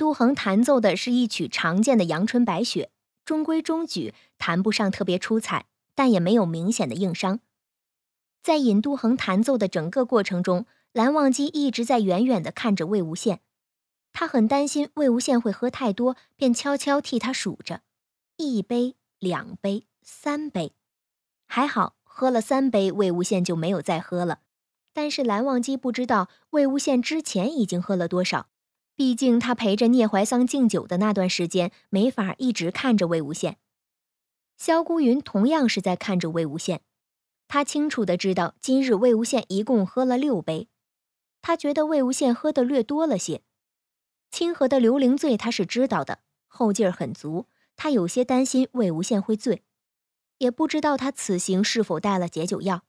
都衡弹奏的是一曲常见的《阳春白雪》，中规中矩，谈不上特别出彩，但也没有明显的硬伤。在尹都衡弹奏的整个过程中，蓝忘机一直在远远地看着魏无羡，他很担心魏无羡会喝太多，便悄悄替他数着：一杯、两杯、三杯。还好，喝了三杯，魏无羡就没有再喝了。但是蓝忘机不知道魏无羡之前已经喝了多少。毕竟他陪着聂怀桑敬酒的那段时间，没法一直看着魏无羡。萧孤云同样是在看着魏无羡，他清楚的知道今日魏无羡一共喝了六杯，他觉得魏无羡喝的略多了些。清河的刘伶醉他是知道的，后劲儿很足，他有些担心魏无羡会醉，也不知道他此行是否带了解酒药，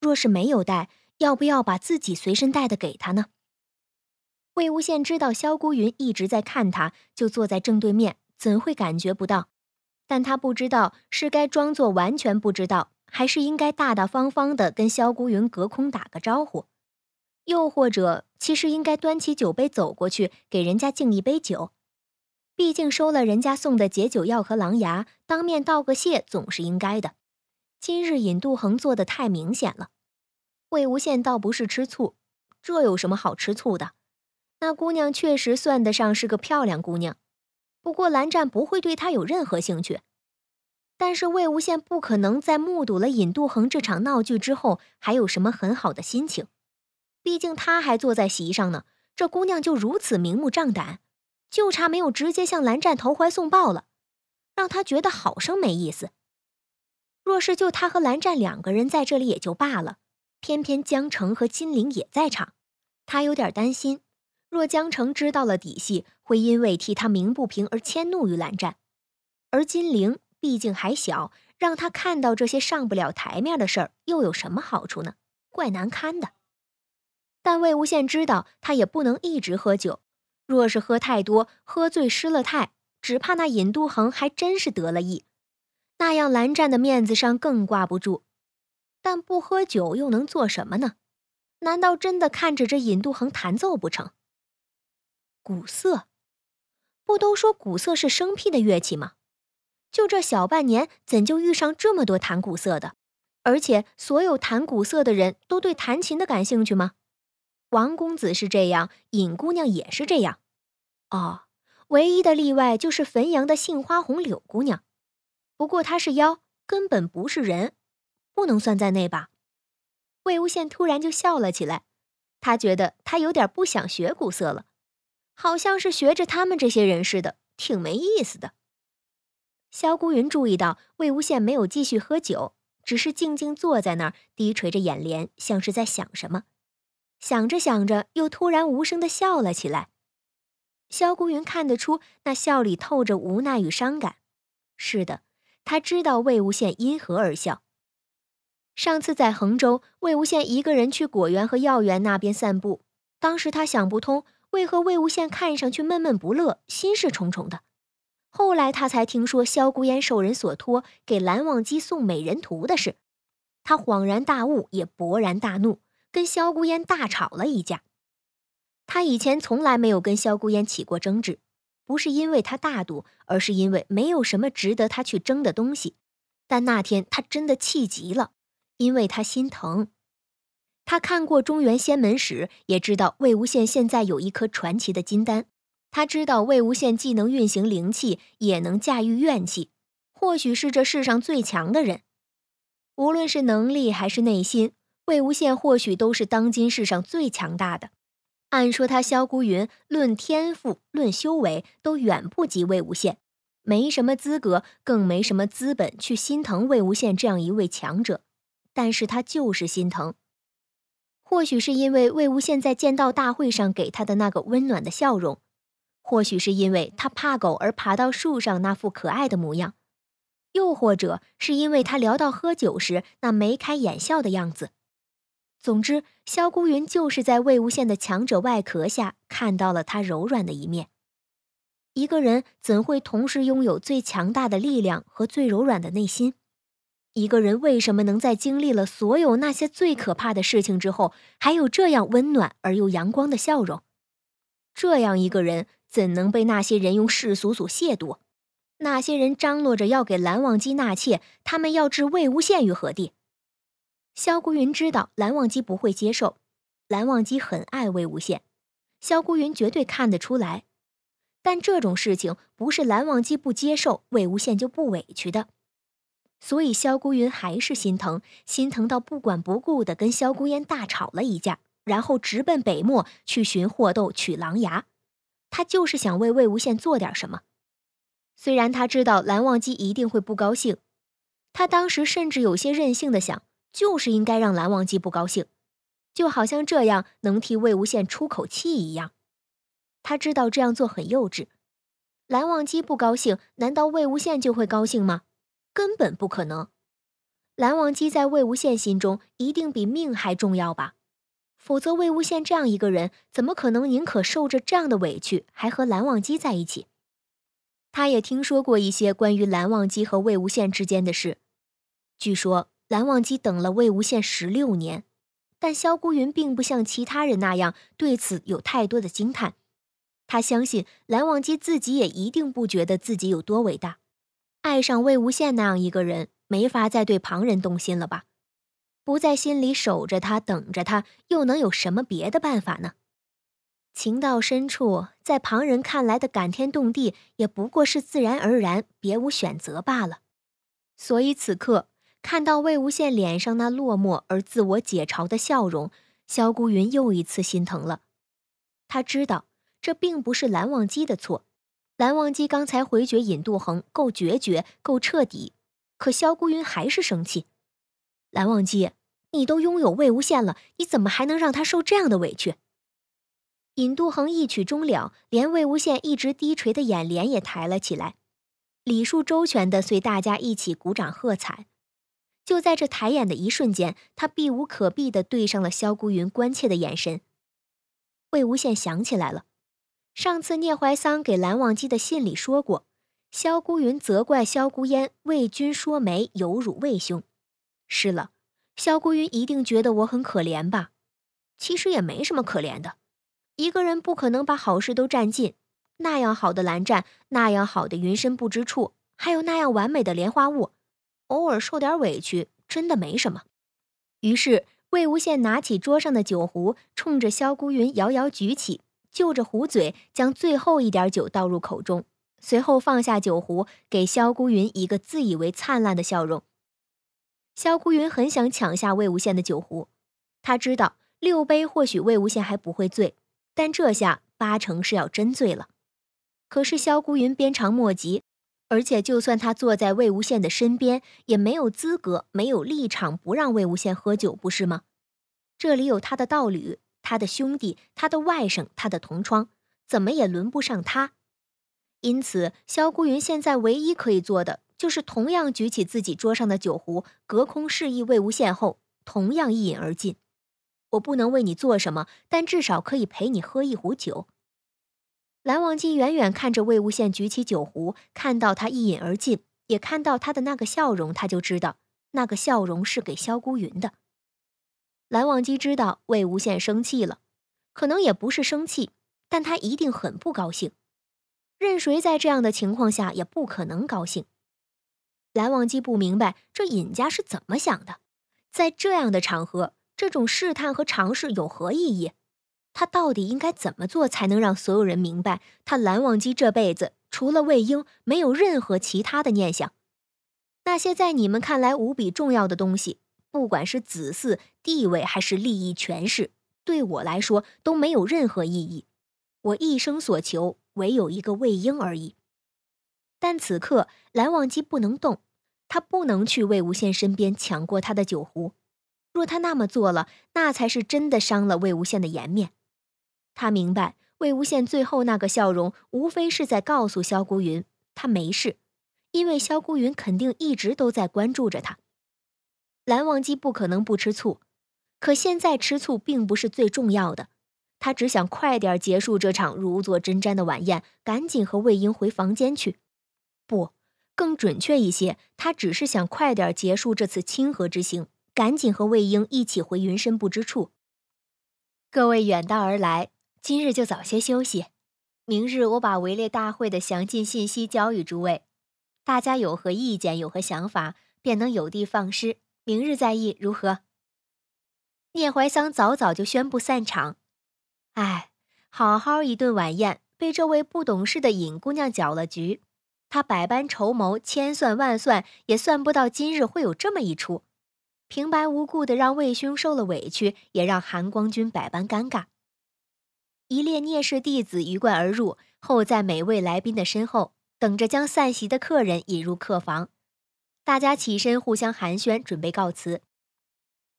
若是没有带，要不要把自己随身带的给他呢？魏无羡知道萧孤云一直在看他，就坐在正对面，怎会感觉不到？但他不知道是该装作完全不知道，还是应该大大方方的跟萧孤云隔空打个招呼，又或者其实应该端起酒杯走过去给人家敬一杯酒。毕竟收了人家送的解酒药和狼牙，当面道个谢总是应该的。今日尹度衡做的太明显了。魏无羡倒不是吃醋，这有什么好吃醋的？那姑娘确实算得上是个漂亮姑娘，不过蓝湛不会对她有任何兴趣。但是魏无羡不可能在目睹了尹度衡这场闹剧之后还有什么很好的心情，毕竟他还坐在席上呢。这姑娘就如此明目张胆，就差没有直接向蓝湛投怀送抱了，让他觉得好生没意思。若是就他和蓝湛两个人在这里也就罢了，偏偏江澄和金陵也在场，他有点担心。若江澄知道了底细，会因为替他鸣不平而迁怒于蓝湛，而金陵毕竟还小，让他看到这些上不了台面的事儿，又有什么好处呢？怪难堪的。但魏无羡知道，他也不能一直喝酒，若是喝太多，喝醉失了态，只怕那尹杜衡还真是得了意，那样蓝湛的面子上更挂不住。但不喝酒又能做什么呢？难道真的看着这尹杜衡弹奏不成？鼓瑟，不都说鼓瑟是生僻的乐器吗？就这小半年，怎就遇上这么多弹鼓瑟的？而且所有弹鼓瑟的人都对弹琴的感兴趣吗？王公子是这样，尹姑娘也是这样。哦，唯一的例外就是汾阳的杏花红柳姑娘，不过她是妖，根本不是人，不能算在内吧？魏无羡突然就笑了起来，他觉得他有点不想学鼓瑟了。好像是学着他们这些人似的，挺没意思的。萧孤云注意到魏无羡没有继续喝酒，只是静静坐在那儿，低垂着眼帘，像是在想什么。想着想着，又突然无声的笑了起来。萧孤云看得出那笑里透着无奈与伤感。是的，他知道魏无羡因何而笑。上次在衡州，魏无羡一个人去果园和药园那边散步，当时他想不通。为何魏无羡看上去闷闷不乐、心事重重的？后来他才听说萧孤烟受人所托给蓝忘机送美人图的事，他恍然大悟，也勃然大怒，跟萧孤烟大吵了一架。他以前从来没有跟萧孤烟起过争执，不是因为他大度，而是因为没有什么值得他去争的东西。但那天他真的气极了，因为他心疼。他看过中原仙门史，也知道魏无羡现在有一颗传奇的金丹。他知道魏无羡既能运行灵气，也能驾驭怨气，或许是这世上最强的人。无论是能力还是内心，魏无羡或许都是当今世上最强大的。按说他萧孤云论天赋、论修为都远不及魏无羡，没什么资格，更没什么资本去心疼魏无羡这样一位强者。但是他就是心疼。或许是因为魏无羡在剑道大会上给他的那个温暖的笑容，或许是因为他怕狗而爬到树上那副可爱的模样，又或者是因为他聊到喝酒时那眉开眼笑的样子。总之，萧孤云就是在魏无羡的强者外壳下看到了他柔软的一面。一个人怎会同时拥有最强大的力量和最柔软的内心？一个人为什么能在经历了所有那些最可怕的事情之后，还有这样温暖而又阳光的笑容？这样一个人怎能被那些人用世俗所亵渎？那些人张罗着要给蓝忘机纳妾，他们要置魏无羡于何地？萧孤云知道蓝忘机不会接受，蓝忘机很爱魏无羡，萧孤云绝对看得出来。但这种事情不是蓝忘机不接受，魏无羡就不委屈的。所以萧孤云还是心疼，心疼到不管不顾的跟萧孤烟大吵了一架，然后直奔北漠去寻霍斗取狼牙。他就是想为魏无羡做点什么。虽然他知道蓝忘机一定会不高兴，他当时甚至有些任性的想，就是应该让蓝忘机不高兴，就好像这样能替魏无羡出口气一样。他知道这样做很幼稚，蓝忘机不高兴，难道魏无羡就会高兴吗？根本不可能。蓝忘机在魏无羡心中一定比命还重要吧？否则魏无羡这样一个人，怎么可能宁可受着这样的委屈，还和蓝忘机在一起？他也听说过一些关于蓝忘机和魏无羡之间的事。据说蓝忘机等了魏无羡十六年，但萧孤云并不像其他人那样对此有太多的惊叹。他相信蓝忘机自己也一定不觉得自己有多伟大。爱上魏无羡那样一个人，没法再对旁人动心了吧？不在心里守着他，等着他，又能有什么别的办法呢？情到深处，在旁人看来的感天动地，也不过是自然而然，别无选择罢了。所以此刻看到魏无羡脸上那落寞而自我解嘲的笑容，萧孤云又一次心疼了。他知道这并不是蓝忘机的错，蓝忘机刚才回绝尹度衡够决绝，够彻底，可萧孤云还是生气。蓝忘机，你都拥有魏无羡了，你怎么还能让他受这样的委屈？尹度衡一曲终了，连魏无羡一直低垂的眼帘也抬了起来，礼数周全的随大家一起鼓掌喝彩。就在这抬眼的一瞬间，他避无可避的对上了萧孤云关切的眼神。魏无羡想起来了，上次聂怀桑给蓝忘机的信里说过，萧孤云责怪萧孤烟为君说媒，有辱魏兄。是了，萧孤云一定觉得我很可怜吧？其实也没什么可怜的。一个人不可能把好事都占尽，那样好的蓝湛，那样好的云深不知处，还有那样完美的莲花坞，偶尔受点委屈，真的没什么。于是魏无羡拿起桌上的酒壶，冲着萧孤云遥遥举起，就着壶嘴，将最后一点酒倒入口中，随后放下酒壶，给萧孤云一个自以为灿烂的笑容。萧孤云很想抢下魏无羡的酒壶，他知道六杯或许魏无羡还不会醉。但这下八成是要真醉了。可是萧孤云鞭长莫及，而且就算他坐在魏无羡的身边，也没有资格、没有立场不让魏无羡喝酒，不是吗？这里有他的道侣、他的兄弟、他的外甥、他的同窗，怎么也轮不上他。因此，萧孤云现在唯一可以做的，就是同样举起自己桌上的酒壶，隔空示意魏无羡后，同样一饮而尽。我不能为你做什么，但至少可以陪你喝一壶酒。蓝忘机远远看着魏无羡举起酒壶，看到他一饮而尽，也看到他的那个笑容，他就知道那个笑容是给萧孤云的。蓝忘机知道魏无羡生气了，可能也不是生气，但他一定很不高兴。任谁在这样的情况下也不可能高兴。蓝忘机不明白这尹家是怎么想的，在这样的场合。这种试探和尝试有何意义？他到底应该怎么做才能让所有人明白，他蓝忘机这辈子除了魏婴，没有任何其他的念想？那些在你们看来无比重要的东西，不管是子嗣、地位还是利益、权势，对我来说都没有任何意义。我一生所求，唯有一个魏婴而已。但此刻蓝忘机不能动，他不能去魏无羡身边抢过他的酒壶。若他那么做了，那才是真的伤了魏无羡的颜面。他明白，魏无羡最后那个笑容，无非是在告诉萧孤云他没事，因为萧孤云肯定一直都在关注着他。蓝忘机不可能不吃醋，可现在吃醋并不是最重要的，他只想快点结束这场如坐针毡的晚宴，赶紧和魏婴回房间去。不，更准确一些，他只是想快点结束这次清河之行。赶紧和魏婴一起回云深不知处。各位远道而来，今日就早些休息。明日我把围猎大会的详尽信息交与诸位，大家有何意见，有何想法，便能有的放矢。明日再议，如何？聂怀桑早早就宣布散场。哎，好好一顿晚宴，被这位不懂事的尹姑娘搅了局。她百般筹谋，千算万算，也算不到今日会有这么一出。平白无故的让魏兄受了委屈，也让韩光君百般尴尬。一列聂氏弟子鱼贯而入，候在每位来宾的身后，等着将散席的客人引入客房。大家起身互相寒暄，准备告辞。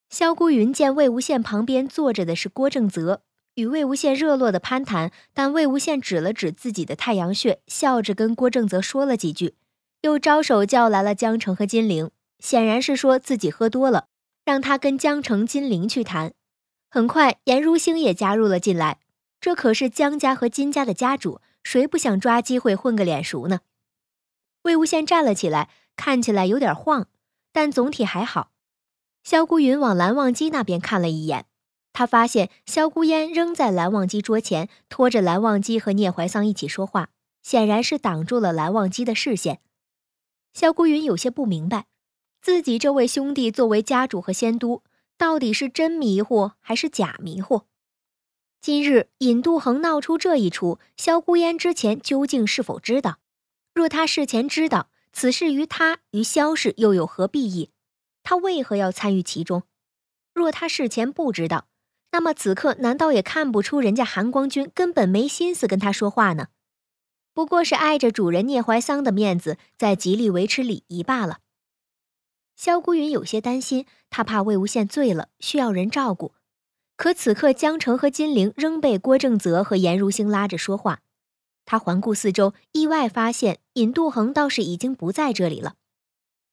萧孤云见魏无羡旁边坐着的是郭正泽，与魏无羡热络的攀谈，但魏无羡指了指自己的太阳穴，笑着跟郭正泽说了几句，又招手叫来了江澄和金陵，显然是说自己喝多了，让他跟江澄、金陵去谈。很快，颜如星也加入了进来。这可是江家和金家的家主，谁不想抓机会混个脸熟呢？魏无羡站了起来，看起来有点晃，但总体还好。萧孤云往蓝忘机那边看了一眼，他发现萧孤烟仍在蓝忘机桌前，拖着蓝忘机和聂怀桑一起说话，显然是挡住了蓝忘机的视线。萧孤云有些不明白，自己这位兄弟作为家主和仙都，到底是真迷糊还是假迷糊？今日尹度恒闹出这一出，萧孤烟之前究竟是否知道？若他事前知道，此事于他于萧氏又有何裨益？他为何要参与其中？若他事前不知道，那么此刻难道也看不出人家韩光君根本没心思跟他说话呢？不过是碍着主人聂怀桑的面子，在极力维持礼仪罢了。萧孤云有些担心，他怕魏无羡醉了，需要人照顾。可此刻，江澄和金陵仍被郭正泽和颜如星拉着说话。他环顾四周，意外发现尹度恒倒是已经不在这里了。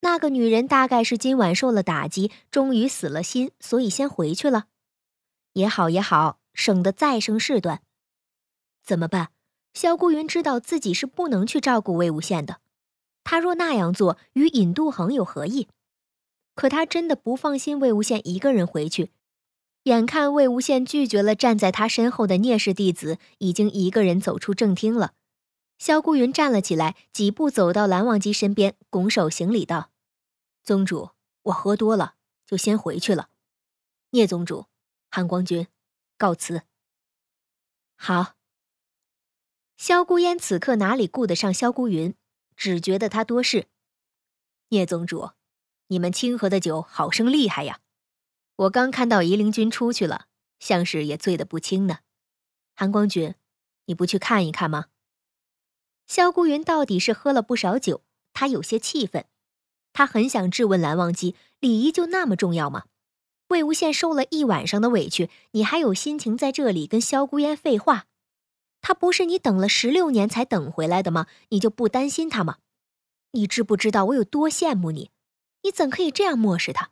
那个女人大概是今晚受了打击，终于死了心，所以先回去了。也好也好，省得再生事端。怎么办？萧孤云知道自己是不能去照顾魏无羡的。他若那样做，与尹度恒有何异？可他真的不放心魏无羡一个人回去。眼看魏无羡拒绝了站在他身后的聂氏弟子，已经一个人走出正厅了。萧孤云站了起来，几步走到蓝忘机身边，拱手行礼道：“宗主，我喝多了，就先回去了。聂宗主，韩光君，告辞。”好。萧孤烟此刻哪里顾得上萧孤云，只觉得他多事。聂宗主，你们清河的酒好生厉害呀！我刚看到夷陵君出去了，像是也醉得不轻呢。韩光君，你不去看一看吗？萧孤云到底是喝了不少酒，他有些气愤。他很想质问蓝忘机：礼仪就那么重要吗？魏无羡受了一晚上的委屈，你还有心情在这里跟萧孤烟废话？他不是你等了十六年才等回来的吗？你就不担心他吗？你知不知道我有多羡慕你？你怎可以这样漠视他？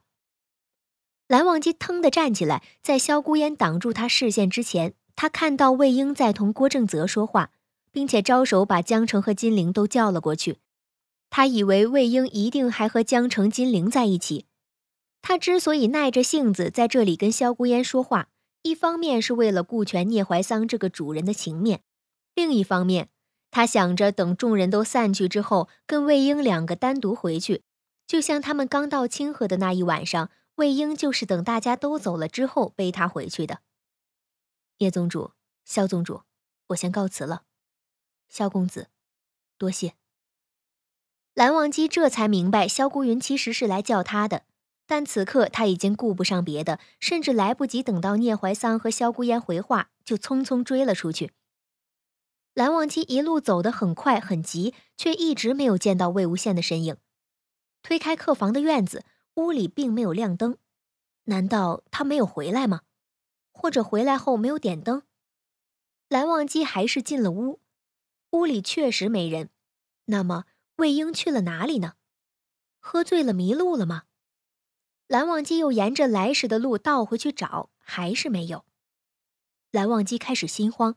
蓝忘机腾地站起来，在萧孤烟挡住他视线之前，他看到魏婴在同郭正泽说话，并且招手把江澄和金陵都叫了过去。他以为魏婴一定还和江澄、金陵在一起。他之所以耐着性子在这里跟萧孤烟说话，一方面是为了顾全聂怀桑这个主人的情面，另一方面，他想着等众人都散去之后，跟魏婴两个单独回去，就像他们刚到清河的那一晚上。魏婴就是等大家都走了之后背他回去的。叶宗主、萧宗主，我先告辞了。萧公子，多谢。蓝忘机这才明白萧孤云其实是来叫他的，但此刻他已经顾不上别的，甚至来不及等到聂怀桑和萧孤烟回话，就匆匆追了出去。蓝忘机一路走得很快很急，却一直没有见到魏无羡的身影。推开客房的院子。屋里并没有亮灯，难道他没有回来吗？或者回来后没有点灯？蓝忘机还是进了屋，屋里确实没人。那么魏婴去了哪里呢？喝醉了迷路了吗？蓝忘机又沿着来时的路倒回去找，还是没有。蓝忘机开始心慌，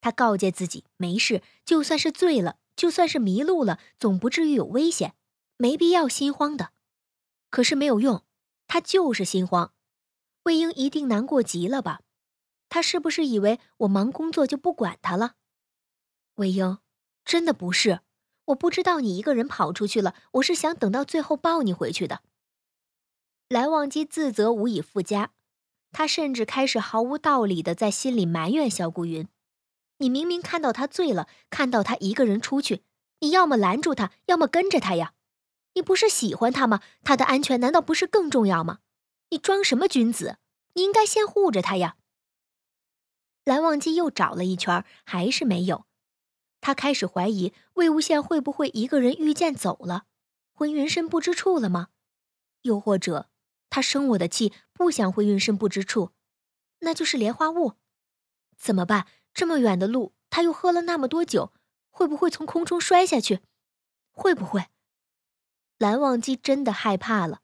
他告诫自己没事，就算是醉了，就算是迷路了，总不至于有危险，没必要心慌的。可是没有用，他就是心慌。魏婴一定难过极了吧？他是不是以为我忙工作就不管他了？魏婴，真的不是，我不知道你一个人跑出去了，我是想等到最后抱你回去的。蓝忘机自责无以复加，他甚至开始毫无道理的在心里埋怨萧顾云：“你明明看到他醉了，看到他一个人出去，你要么拦住他，要么跟着他呀。你不是喜欢他吗？他的安全难道不是更重要吗？你装什么君子？你应该先护着他呀。”蓝忘机又找了一圈，还是没有。他开始怀疑魏无羡会不会一个人御剑走了，回云深不知处了吗？又或者？他生我的气，不想回云深不知处，那就是莲花坞。怎么办？这么远的路，他又喝了那么多酒，会不会从空中摔下去？会不会？蓝忘机真的害怕了。